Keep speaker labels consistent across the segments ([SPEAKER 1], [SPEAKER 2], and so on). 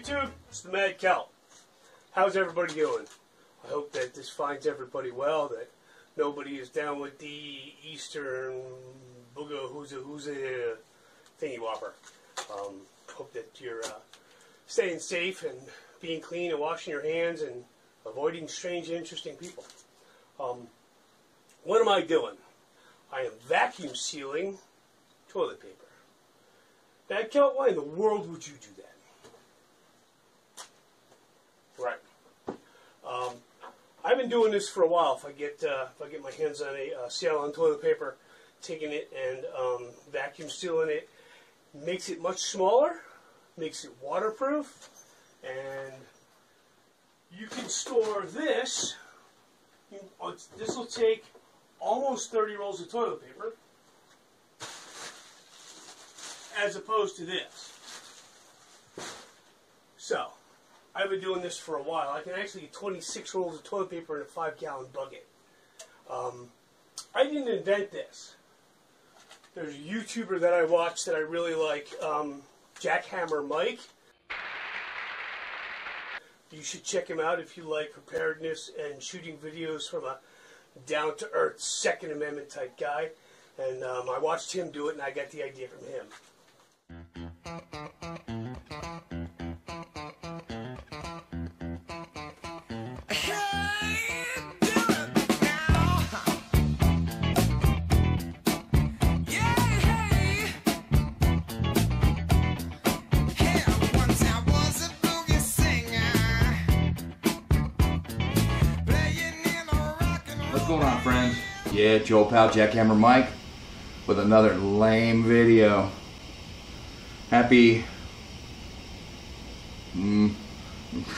[SPEAKER 1] YouTube? It's the Mad Kelt. How's everybody doing? I hope that this finds everybody well, that nobody is down with the Eastern booga whoozah whoozah thingy whopper. Um, hope that you're uh, staying safe and being clean and washing your hands and avoiding strange and interesting people. Um, what am I doing? I am vacuum sealing toilet paper. Mad Kelt, why in the world would you do that? Right. Um, I've been doing this for a while. If I get uh, if I get my hands on a uh, Ceylon toilet paper, taking it and um, vacuum sealing it makes it much smaller, makes it waterproof, and you can store this. This will take almost 30 rolls of toilet paper, as opposed to this. So, I've been doing this for a while. I can actually get 26 rolls of toilet paper in a 5 gallon bucket. Um, I didn't invent this. There's a YouTuber that I watch that I really like, um, Jackhammer Mike. You should check him out if you like preparedness and shooting videos from a down to earth Second Amendment type guy. And um, I watched him do it and I got the idea from him.
[SPEAKER 2] Yeah, old pal Jackhammer Mike with another lame video. Happy. Mm,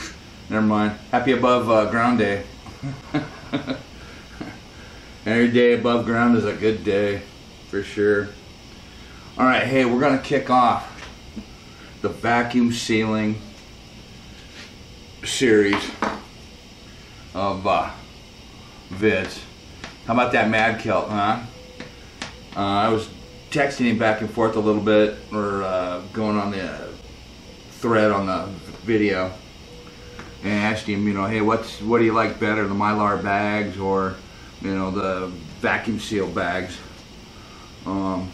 [SPEAKER 2] never mind. Happy above uh, ground day. Every day above ground is a good day, for sure. All right, hey, we're gonna kick off the vacuum sealing series of uh, vids. How about that Mad Kelt, huh? Uh, I was texting him back and forth a little bit, or uh, going on the thread on the video, and asked him, you know, hey, what's what do you like better, the Mylar bags or, you know, the vacuum seal bags? Um,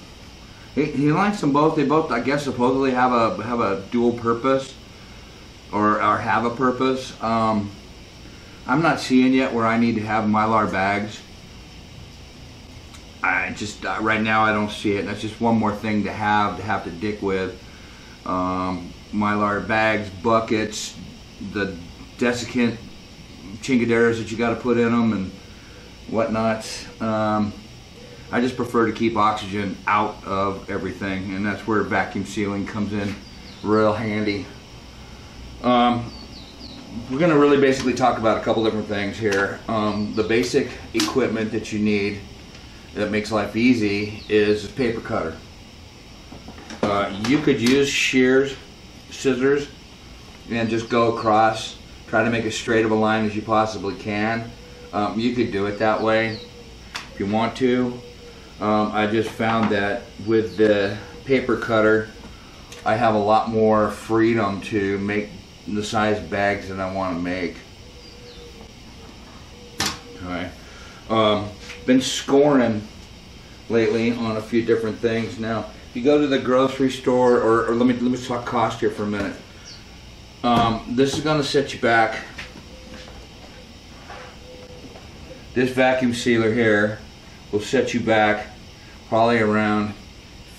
[SPEAKER 2] he, he likes them both. They both, I guess, supposedly have a have a dual purpose, or or have a purpose. Um, I'm not seeing yet where I need to have Mylar bags. I just uh, right now I don't see it. That's just one more thing to have to have to dick with. Um, Mylar bags, buckets, the desiccant chingaderas that you got to put in them and whatnot. Um, I just prefer to keep oxygen out of everything, and that's where vacuum sealing comes in real handy. Um, we're going to really basically talk about a couple different things here. Um, the basic equipment that you need that makes life easy is a paper cutter. Uh, you could use shears, scissors, and just go across. Try to make as straight of a line as you possibly can. Um, you could do it that way if you want to. Um, I just found that with the paper cutter, I have a lot more freedom to make the size bags that I want to make. Okay. Um, been scoring lately on a few different things. Now, if you go to the grocery store, or, or let me let me talk cost here for a minute. Um, this is going to set you back. This vacuum sealer here will set you back probably around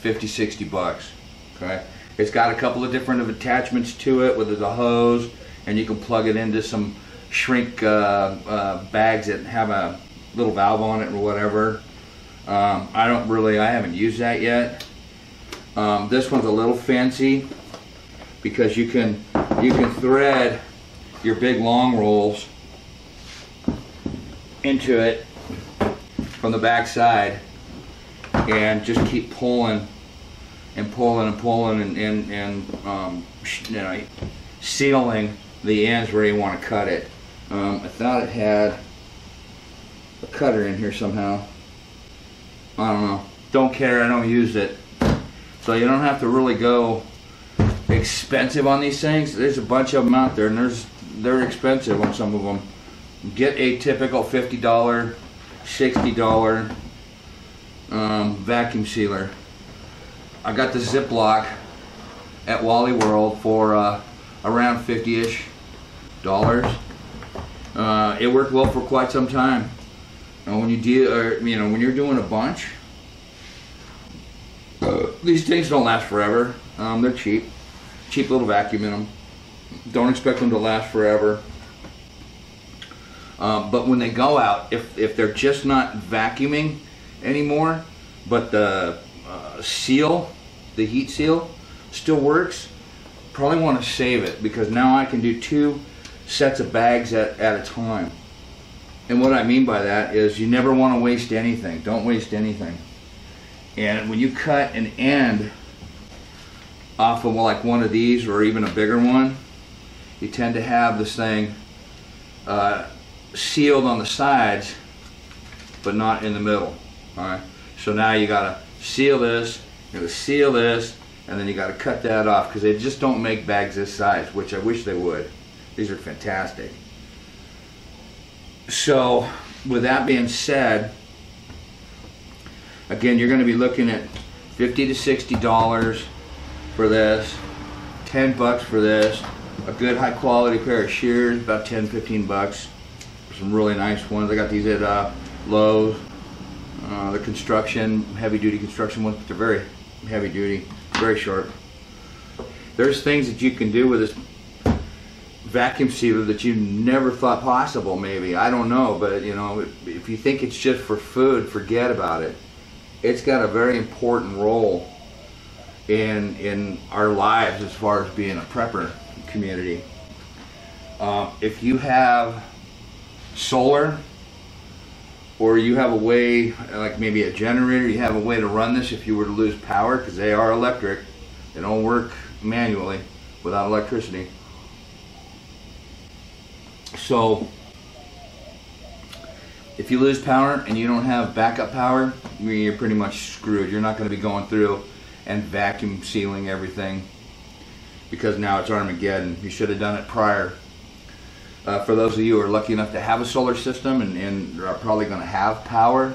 [SPEAKER 2] 50, 60 bucks. Okay. It's got a couple of different attachments to it, whether a hose, and you can plug it into some shrink uh, uh, bags that have a little valve on it or whatever. Um, I don't really, I haven't used that yet. Um, this one's a little fancy because you can you can thread your big long rolls into it from the back side and just keep pulling and pulling and pulling and, and, and um, you know, sealing the ends where you want to cut it. Um, I thought it had a cutter in here somehow. I don't know. Don't care, I don't use it. So you don't have to really go expensive on these things. There's a bunch of them out there, and there's they're expensive on some of them. Get a typical fifty dollar, sixty dollar um, vacuum sealer. I got the Ziploc at Wally World for uh, around fifty-ish dollars. Uh, it worked well for quite some time. When you deal, or, you know, when you're doing a bunch, uh, these things don't last forever. Um, they're cheap, cheap little vacuum in them. Don't expect them to last forever. Um, but when they go out, if if they're just not vacuuming anymore, but the uh, seal, the heat seal, still works, probably want to save it because now I can do two sets of bags at, at a time. And what I mean by that is you never want to waste anything. Don't waste anything. And when you cut an end off of like one of these or even a bigger one, you tend to have this thing uh, sealed on the sides, but not in the middle. All right. So now you gotta seal this, you gotta seal this, and then you gotta cut that off because they just don't make bags this size, which I wish they would. These are fantastic. So, with that being said, again, you're going to be looking at 50 to 60 dollars for this, 10 bucks for this, a good high quality pair of shears, about 10, 15 bucks. Some really nice ones. I got these at uh, Lowe's. Uh, the construction, heavy duty construction ones, but they're very heavy duty, very sharp. There's things that you can do with this vacuum sealer that you never thought possible maybe. I don't know but you know if you think it's just for food forget about it. It's got a very important role in in our lives as far as being a prepper community. Uh, if you have solar or you have a way like maybe a generator you have a way to run this if you were to lose power because they are electric. They don't work manually without electricity so if you lose power and you don't have backup power, you're pretty much screwed. You're not going to be going through and vacuum sealing everything because now it's Armageddon. You should have done it prior. Uh, for those of you who are lucky enough to have a solar system and, and are probably going to have power,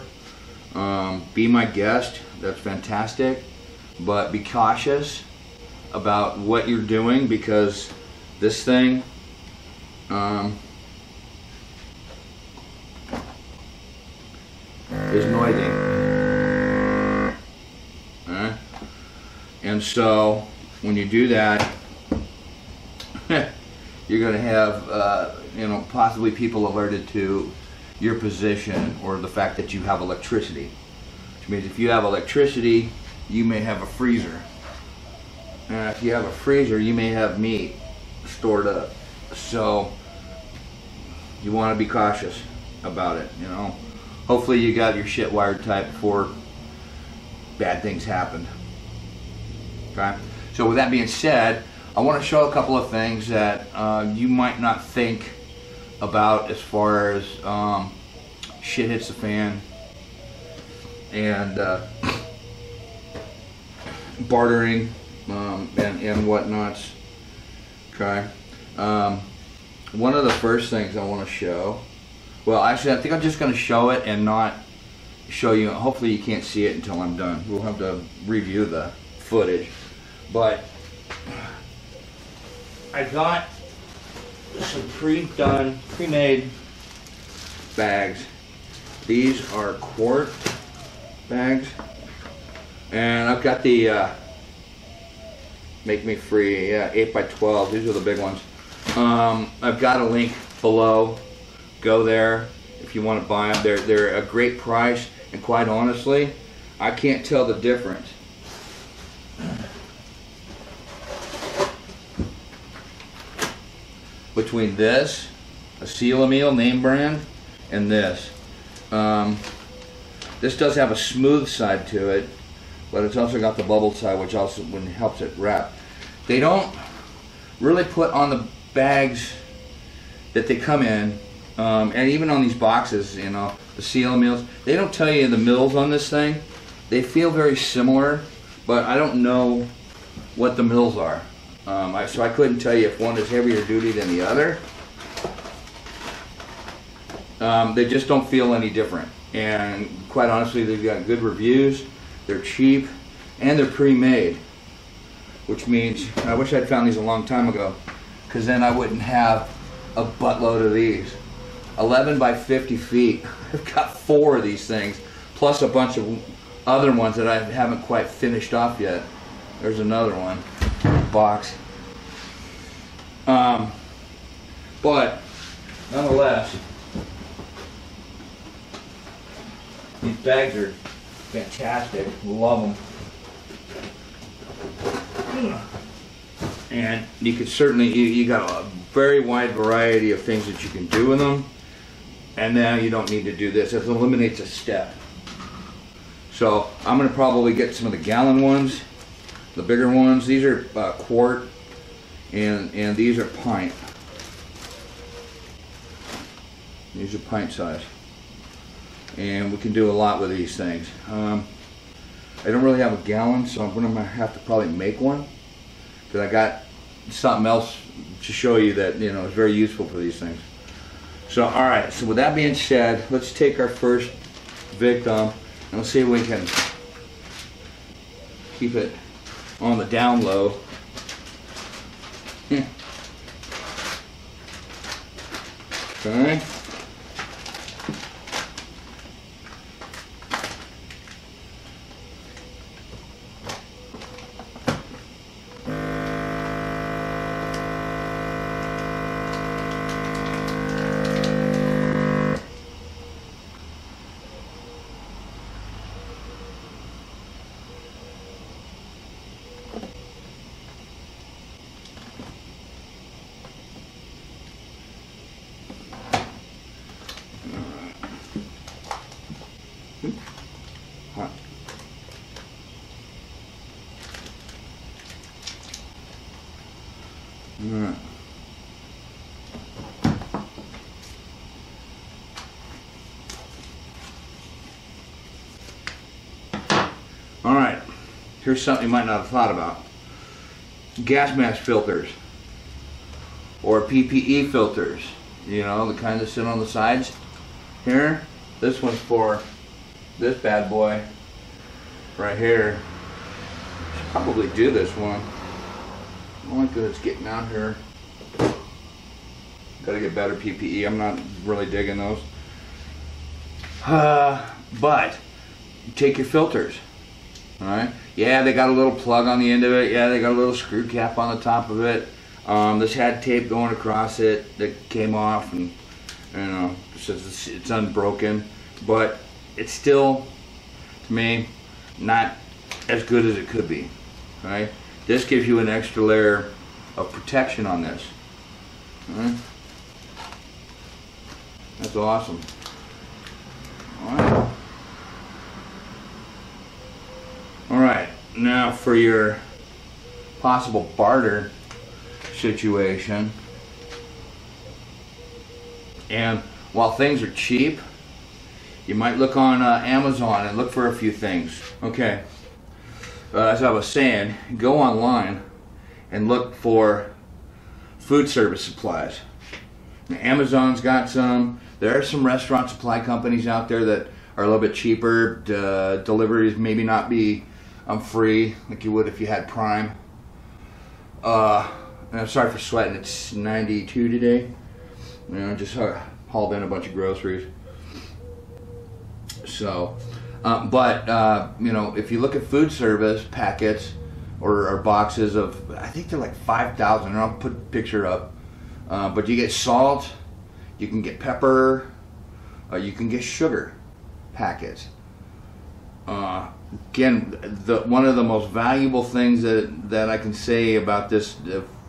[SPEAKER 2] um, be my guest. That's fantastic. But be cautious about what you're doing because this thing um, is noisy. Alright? And so, when you do that, you're going to have, uh, you know, possibly people alerted to your position or the fact that you have electricity. Which means if you have electricity, you may have a freezer. And if you have a freezer, you may have meat stored up. So, you want to be cautious about it, you know hopefully you got your shit wired tight before bad things happened. Okay? So with that being said, I want to show a couple of things that uh, you might not think about as far as um, shit hits the fan and uh, bartering um, and, and whatnots. Okay. Um, one of the first things I want to show well, actually, I think I'm just going to show it and not show you. Hopefully, you can't see it until I'm done. We'll have to review the footage. But I got some pre-done, pre-made bags. These are quart bags. And I've got the uh, MakMeFre, yeah, 8 by 12 These are the big ones. Um, I've got a link below go there if you want to buy them. They're, they're a great price, and quite honestly, I can't tell the difference. Between this, a Seal Meal name brand, and this. Um, this does have a smooth side to it, but it's also got the bubble side, which also helps it wrap. They don't really put on the bags that they come in um, and even on these boxes, you know, the Seal mills, they don't tell you the mills on this thing. They feel very similar, but I don't know what the mills are. Um, I, so I couldn't tell you if one is heavier duty than the other. Um, they just don't feel any different. And quite honestly, they've got good reviews. They're cheap, and they're pre-made, which means I wish I'd found these a long time ago, because then I wouldn't have a buttload of these. 11 by 50 feet. I've got four of these things, plus a bunch of other ones that I haven't quite finished off yet. There's another one, box. Um, but nonetheless, these bags are fantastic. Love them. And you could certainly, you, you got a very wide variety of things that you can do with them. And now you don't need to do this. It eliminates a step. So I'm gonna probably get some of the gallon ones, the bigger ones. These are uh, quart, and and these are pint. These are pint size, and we can do a lot with these things. Um, I don't really have a gallon, so I'm gonna have to probably make one because I got something else to show you that you know is very useful for these things. So all right. So with that being said, let's take our first victim. And let's see if we can keep it on the down low. Hmm. Okay. Hot. Alright. Alright, here's something you might not have thought about. Gas mask filters. Or PPE filters. You know, the kind that sit on the sides. Here, this one's for this bad boy right here. Should probably do this one. Oh my goodness, getting out here. Gotta get better PPE. I'm not really digging those. Uh, but take your filters. Alright? Yeah, they got a little plug on the end of it. Yeah, they got a little screw cap on the top of it. Um, this had tape going across it that came off and you know, it's, it's unbroken. But it's still, to me, not as good as it could be. Right? This gives you an extra layer of protection on this. That's awesome. Alright. Alright, now for your possible barter situation. And while things are cheap, you might look on uh, Amazon and look for a few things. Okay, uh, as I was saying, go online and look for food service supplies. Now, Amazon's got some. There are some restaurant supply companies out there that are a little bit cheaper. Uh, deliveries maybe not be um, free like you would if you had Prime. Uh, I'm sorry for sweating. It's 92 today. You know, just uh, hauled in a bunch of groceries. So, um, but uh, you know, if you look at food service packets or, or boxes of, I think they're like five thousand. And I'll put picture up. Uh, but you get salt, you can get pepper, uh, you can get sugar packets. Uh, again, the one of the most valuable things that that I can say about this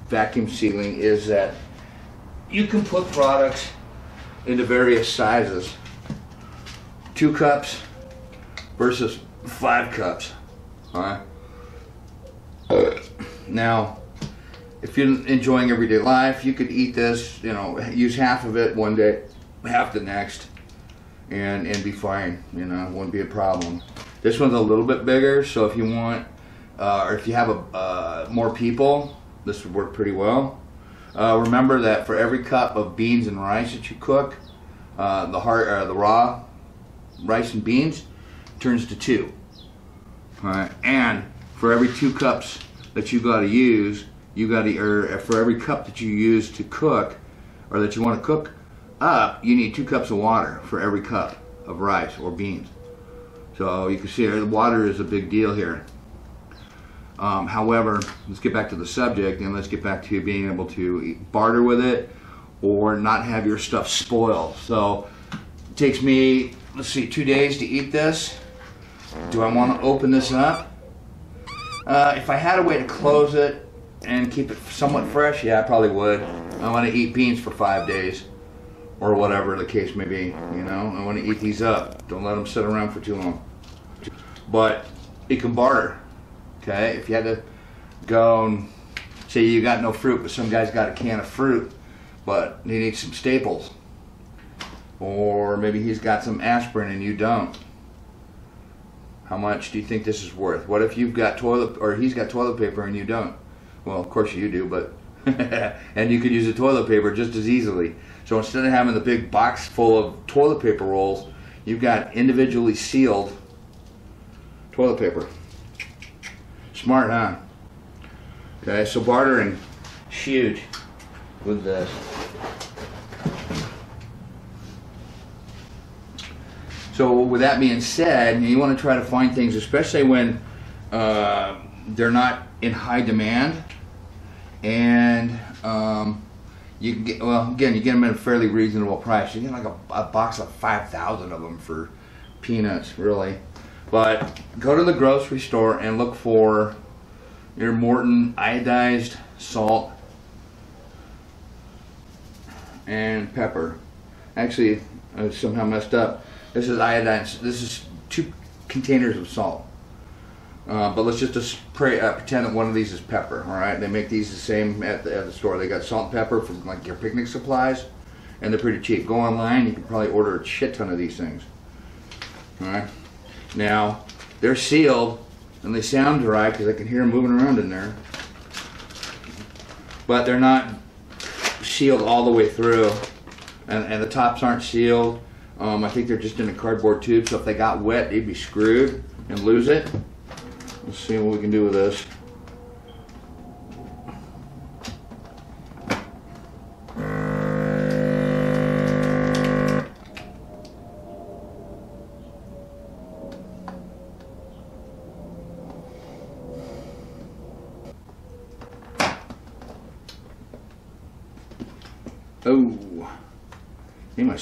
[SPEAKER 2] vacuum sealing is that you can put products into various sizes two cups versus five cups. All right. Now, if you're enjoying everyday life, you could eat this. You know, use half of it one day, half the next, and and be fine. You know, it wouldn't be a problem. This one's a little bit bigger, so if you want, uh, or if you have a uh, more people, this would work pretty well. Uh, remember that for every cup of beans and rice that you cook, uh, the uh, the raw rice and beans turns to two. All right, and for every two cups that you got to use, you got to, or for every cup that you use to cook, or that you want to cook up, you need two cups of water for every cup of rice or beans. So you can see the water is a big deal here. Um, however, let's get back to the subject and let's get back to being able to barter with it or not have your stuff spoil. So it takes me, let's see, two days to eat this. Do I want to open this up? Uh, if I had a way to close it and keep it somewhat fresh, yeah, I probably would. I want to eat beans for five days or whatever the case may be. You know, I want to eat these up. Don't let them sit around for too long. But it can barter. Okay, if you had to go and say you got no fruit, but some guy's got a can of fruit, but he needs some staples, or maybe he's got some aspirin and you don't. How much do you think this is worth? What if you've got toilet, or he's got toilet paper and you don't? Well, of course you do, but and you could use the toilet paper just as easily. So instead of having the big box full of toilet paper rolls, you've got individually sealed toilet paper. Smart, huh? Okay, so bartering, huge with this. So with that being said, you want to try to find things, especially when uh, they're not in high demand, and um, you can get well again you get them at a fairly reasonable price. You get like a, a box of five thousand of them for peanuts, really. But go to the grocery store and look for your Morton iodized salt and pepper. Actually, I somehow messed up. This is iodized. This is two containers of salt. Uh, but let's just pray, uh, pretend that one of these is pepper. All right, they make these the same at the, at the store. They got salt and pepper from like your picnic supplies, and they're pretty cheap. Go online, you can probably order a shit ton of these things. All right. Now, they're sealed and they sound dry because I can hear them moving around in there. But they're not sealed all the way through. And, and the tops aren't sealed. Um, I think they're just in a cardboard tube, so if they got wet, they'd be screwed and lose it. Let's see what we can do with this.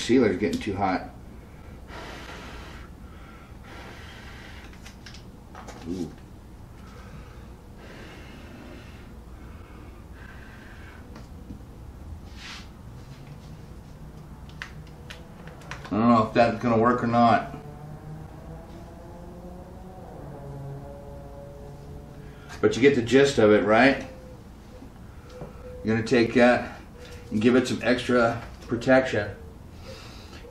[SPEAKER 2] Sealer's getting too hot. Ooh. I don't know if that's gonna work or not. But you get the gist of it, right? You're gonna take that and give it some extra protection.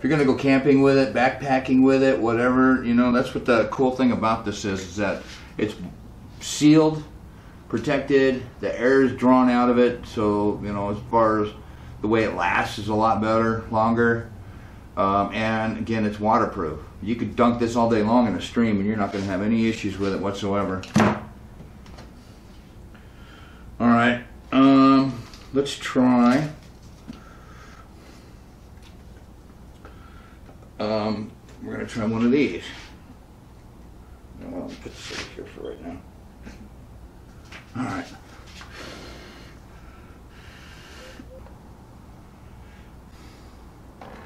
[SPEAKER 2] You're gonna go camping with it, backpacking with it, whatever, you know, that's what the cool thing about this is, is that it's sealed, protected, the air is drawn out of it, so, you know, as far as the way it lasts is a lot better, longer. Um, and again, it's waterproof. You could dunk this all day long in a stream and you're not to have any issues with it whatsoever. All right, um, let's try. Um, we're going to try one of these. Well, put this over here for right now. All right.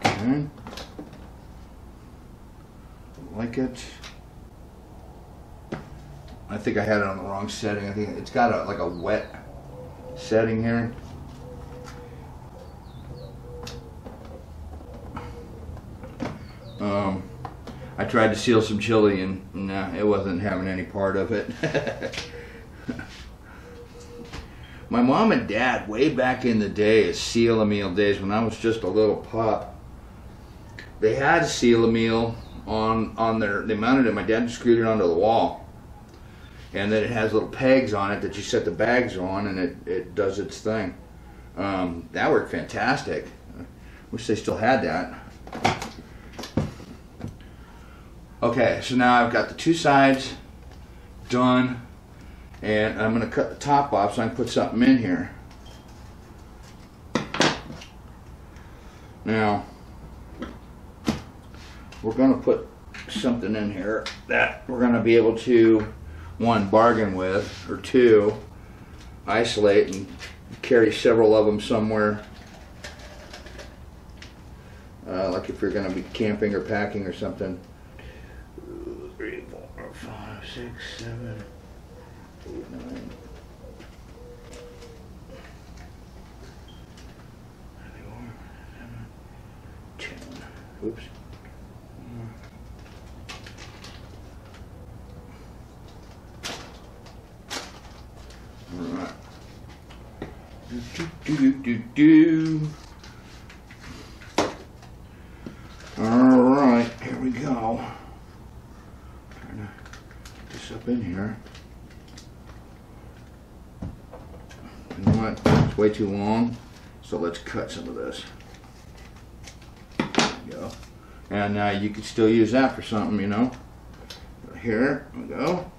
[SPEAKER 2] Okay. Like it. I think I had it on the wrong setting. I think it's got a like a wet setting here. Um, I tried to seal some chili and nah, it wasn't having any part of it. My mom and dad, way back in the day, seal a meal days when I was just a little pup, they had a seal a meal on on their. They mounted it. My dad screwed it onto the wall, and then it has little pegs on it that you set the bags on, and it, it does its thing. Um, that worked fantastic. Wish they still had that. Okay, so now I've got the two sides done, and I'm going to cut the top off so I can put something in here. Now, we're going to put something in here that we're going to be able to, one, bargain with, or two, isolate and carry several of them somewhere. Uh, like if you're going to be camping or packing or something. Four, five, six, seven, eight, nine. Ten. Oops. Alright. Do, do, do, do, do. Alright, here we go. Trying to get this up in here. You know what? It's way too long, so let's cut some of this. Go. And now you can still use that for something, you know. Here we go.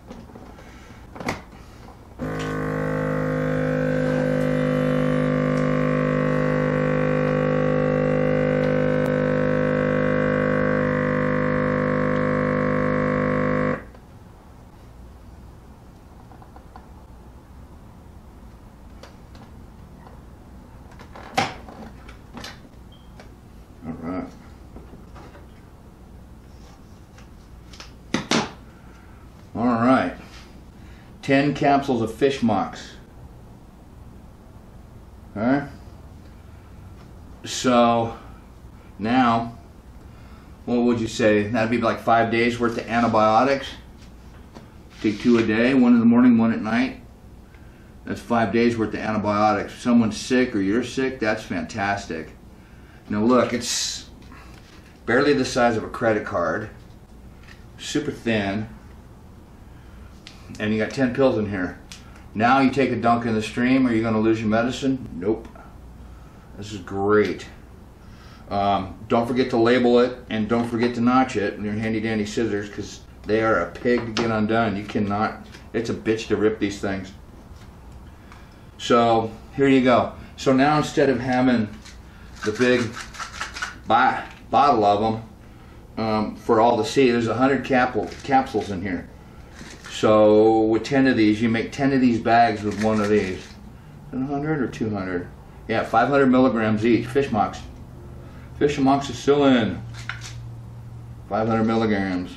[SPEAKER 2] 10 capsules of fish mox. All right. So now, what would you say? That'd be like five days worth of antibiotics. Take two a day, one in the morning, one at night. That's five days worth of antibiotics. If someone's sick or you're sick, that's fantastic. Now look, it's barely the size of a credit card, super thin, and you got 10 pills in here. Now you take a dunk in the stream, are you going to lose your medicine? Nope. This is great. Um, don't forget to label it and don't forget to notch it with your handy dandy scissors because they are a pig to get undone. You cannot, it's a bitch to rip these things. So here you go. So now instead of having the big bottle of them um, for all to see. There's 100 capsules in here. So with 10 of these, you make 10 of these bags with one of these. 100 or 200? Yeah, 500 milligrams each. Fish mox. Fish mox is still 500 milligrams.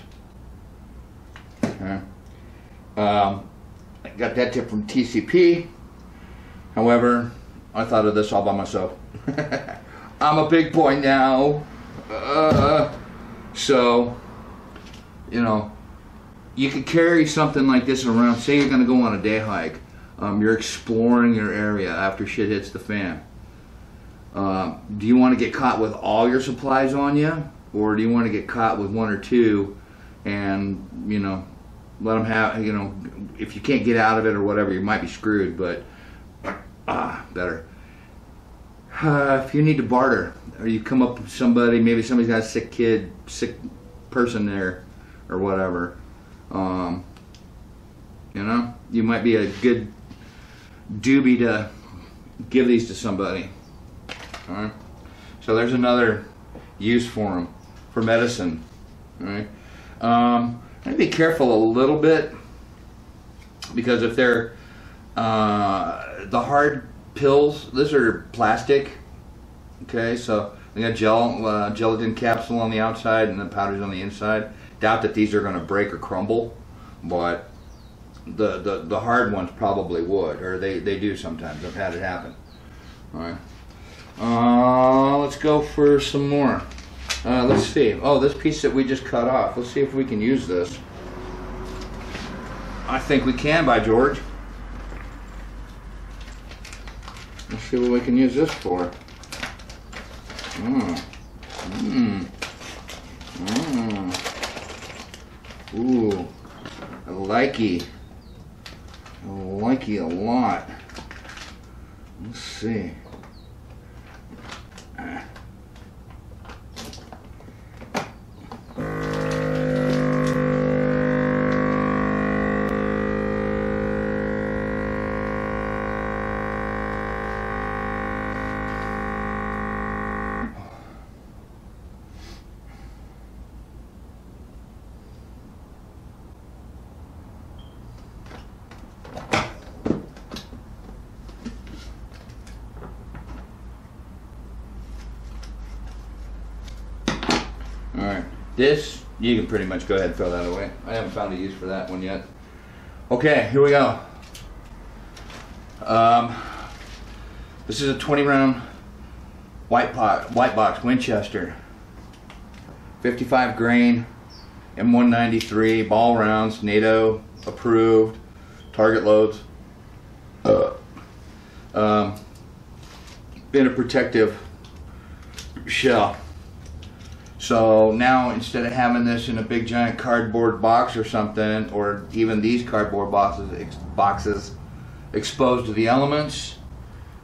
[SPEAKER 2] Okay. Um, I got that tip from TCP. However, I thought of this all by myself. I'm a big boy now. Uh, so, you know, you could carry something like this around. Say you're going to go on a day hike. Um, you're exploring your area after shit hits the fan. Um, do you want to get caught with all your supplies on you? Or do you want to get caught with one or two and, you know, let them have, you know, if you can't get out of it or whatever, you might be screwed, but, ah, better. Uh, if you need to barter, or you come up with somebody, maybe somebody's got a sick kid, sick person there, or whatever. Um, you know, you might be a good doobie to give these to somebody. All right. So there's another use for them for medicine. All right. Um, be careful a little bit because if they're uh, the hard pills, these are plastic. Okay, so they got gel, uh, gelatin capsule on the outside and the powders on the inside. Doubt that these are going to break or crumble, but the, the the hard ones probably would, or they they do sometimes. I've had it happen. All right. Uh, let's go for some more. Uh, let's see. Oh, this piece that we just cut off. Let's see if we can use this. I think we can, by George. Let's see what we can use this for. Mmm. Mmm. Mmm. Ooh, I likey. I likey a lot. Let's see. This you can pretty much go ahead and throw that away. I haven't found a use for that one yet. Okay, here we go. Um, this is a 20 round white pot, white box Winchester, 55 grain, M193 ball rounds, NATO approved, target loads. Uh, um, in a protective shell. So now instead of having this in a big giant cardboard box or something, or even these cardboard boxes ex- boxes exposed to the elements,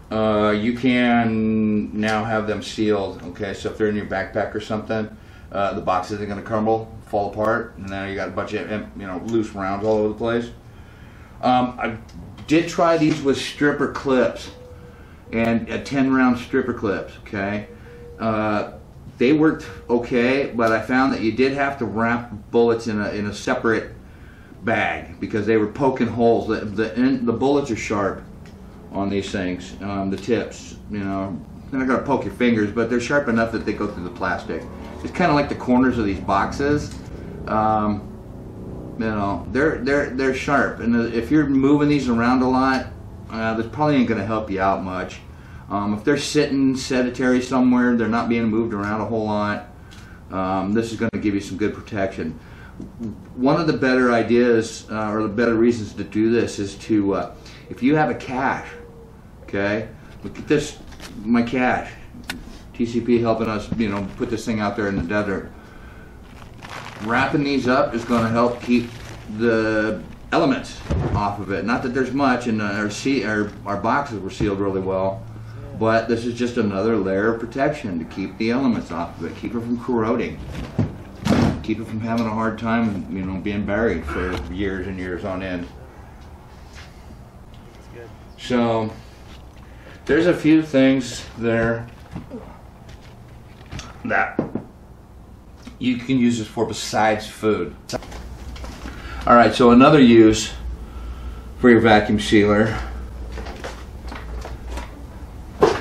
[SPEAKER 2] uh, you can now have them sealed. Okay, so if they're in your backpack or something, uh, the box isn't going to crumble, fall apart, and now you got a bunch of you know loose rounds all over the place. Um, I did try these with stripper clips and uh, 10 round stripper clips. Okay. Uh, they worked okay, but I found that you did have to wrap bullets in a in a separate bag because they were poking holes. The the, end, the bullets are sharp on these things, um, the tips. You know, they're not gonna poke your fingers, but they're sharp enough that they go through the plastic. It's kind of like the corners of these boxes. Um, you know, they're they're they're sharp, and if you're moving these around a lot, uh, this probably ain't gonna help you out much. Um, if they're sitting sedentary somewhere, they're not being moved around a whole lot. Um, this is going to give you some good protection. One of the better ideas, uh, or the better reasons to do this, is to, uh, if you have a cache, okay, look at this, my cache. TCP helping us, you know, put this thing out there in the desert. Wrapping these up is going to help keep the elements off of it. Not that there's much, and our, our, our boxes were sealed really well. But this is just another layer of protection to keep the elements off of it, keep it from corroding, keep it from having a hard time, you know, being buried for years and years on end. So there's a few things there that you can use this for besides food. All right, so another use for your vacuum sealer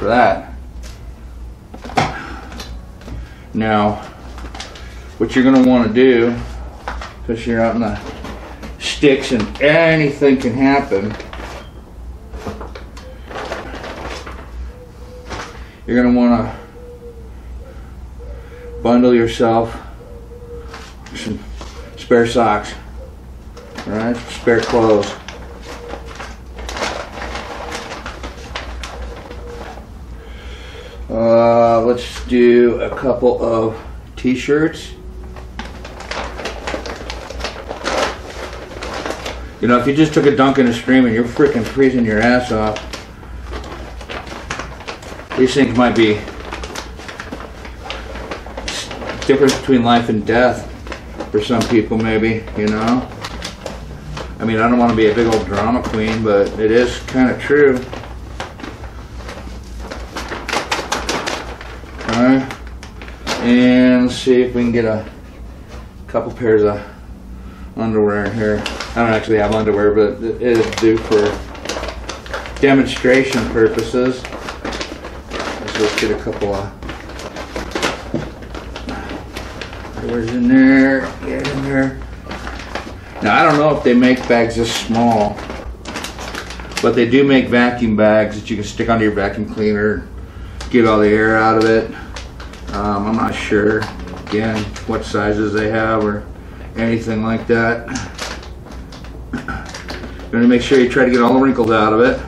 [SPEAKER 2] for that. Now, what you're going to want to do, because you're out in the sticks and anything can happen, you're going to want to bundle yourself some spare socks, all right, spare clothes. Uh, let's do a couple of t-shirts. You know, if you just took a dunk in a stream and you're freaking freezing your ass off, these things might be difference between life and death for some people, maybe, you know? I mean, I don't want to be a big old drama queen, but it is kind of true. And see if we can get a couple pairs of underwear in here. I don't actually have underwear, but it is due for demonstration purposes. Let's get a couple of underwears in there. Get in there. Now I don't know if they make bags this small, but they do make vacuum bags that you can stick onto your vacuum cleaner, get all the air out of it. Um, I'm not sure, again, what sizes they have or anything like that. You want to make sure you try to get all the wrinkles out of it.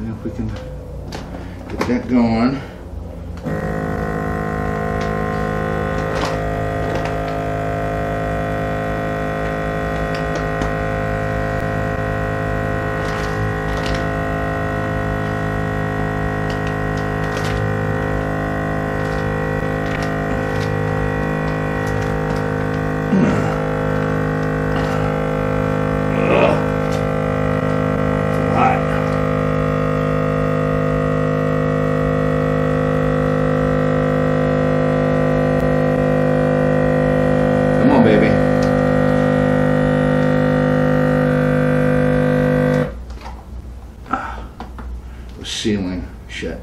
[SPEAKER 2] And if we can get that going. Ceiling. Shit.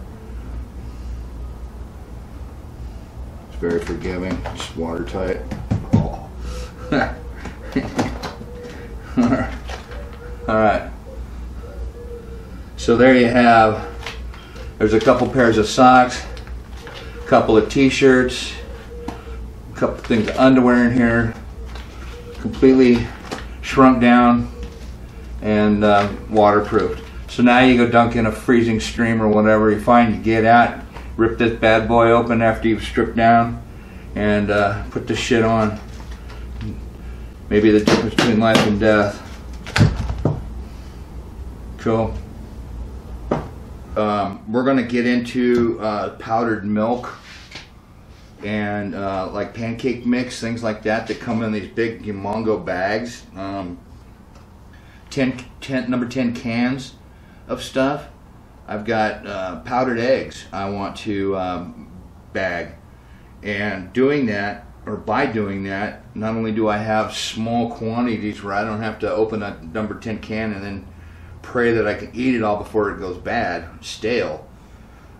[SPEAKER 2] It's very forgiving. It's watertight. Oh. Alright. Alright. So there you have. There's a couple pairs of socks, a couple of t-shirts, a couple things of underwear in here, completely shrunk down and uh, waterproofed. So now you go dunk in a freezing stream or whatever you find, you get out, rip this bad boy open after you've stripped down, and uh, put this shit on. Maybe the difference between life and death. Cool. Um, we're gonna get into uh, powdered milk and uh, like pancake mix, things like that that come in these big Umongo bags. Um, 10, 10, number 10 cans of stuff. I've got uh, powdered eggs I want to um, bag. And doing that, or by doing that, not only do I have small quantities where I don't have to open a number 10 can and then pray that I can eat it all before it goes bad, stale.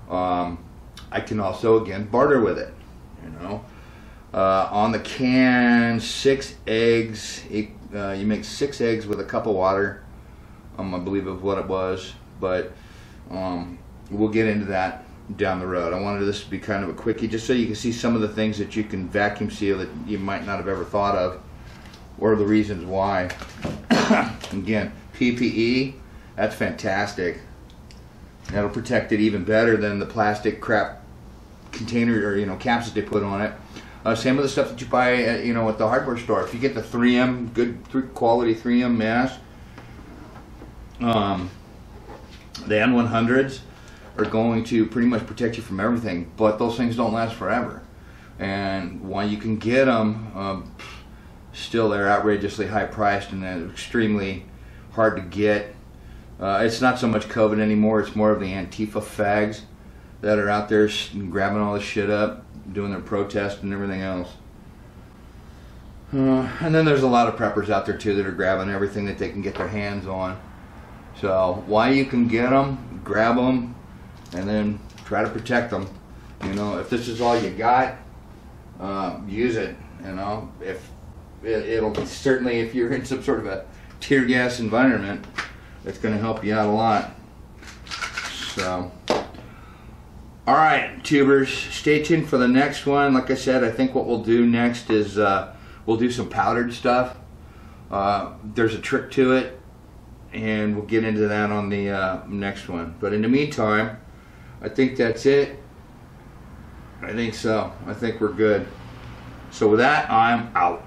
[SPEAKER 2] Um, I can also, again, barter with it. You know, uh, on the can, six eggs. Uh, you make six eggs with a cup of water. Um, I believe of what it was, but um, we'll get into that down the road. I wanted this to be kind of a quickie, just so you can see some of the things that you can vacuum seal that you might not have ever thought of, or the reasons why. Again, PPE, that's fantastic. That'll protect it even better than the plastic crap container or you know caps that they put on it. Uh, same with the stuff that you buy, at, you know, at the hardware store. If you get the 3M, good three quality 3M mask, um, the N100s are going to pretty much protect you from everything, but those things don't last forever. And while you can get them, um, still they're outrageously high priced and extremely hard to get. Uh, it's not so much COVID anymore, it's more of the Antifa fags that are out there grabbing all this shit up, doing their protest and everything else. Uh, and then there's a lot of preppers out there too that are grabbing everything that they can get their hands on. So while you can get them, grab them, and then try to protect them. You know, if this is all you got, uh, use it. You know, if it, will certainly if you're in some sort of a tear gas environment, it's going to help you out a lot. So. All right, tubers, stay tuned for the next one. Like I said, I think what we'll do next is uh, we'll do some powdered stuff. Uh, there's a trick to it, and we'll get into that on the uh, next one. But in the meantime, I think that's it. I think so. I think we're good. So with that, I'm out.